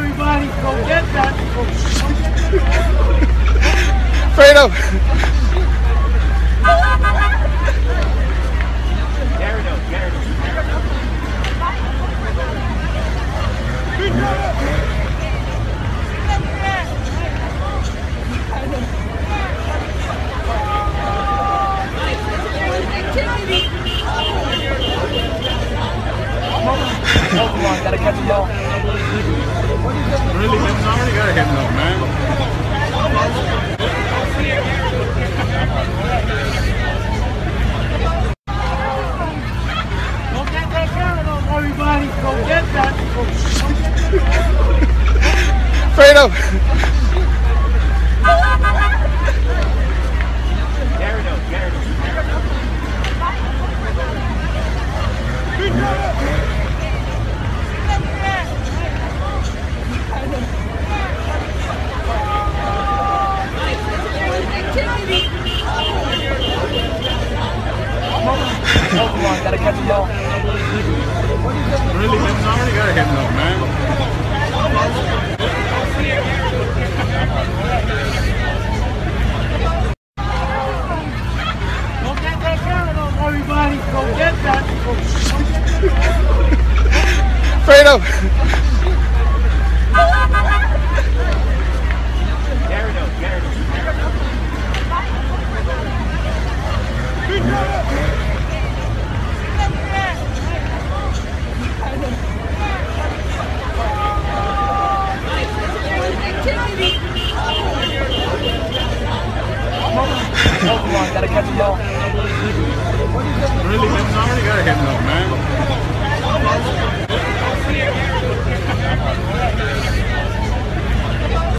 everybody, go get that. Straight Gotta catch them all. Really hitting already? Gotta hit no, man. Go get that caramel, everybody, go get that. Straight up. Gotta catch them all. Really hitting already? Gotta hit no, man. Go get that caramel, everybody, go get that. Come on, gotta catch him. Really. I already got a hit man.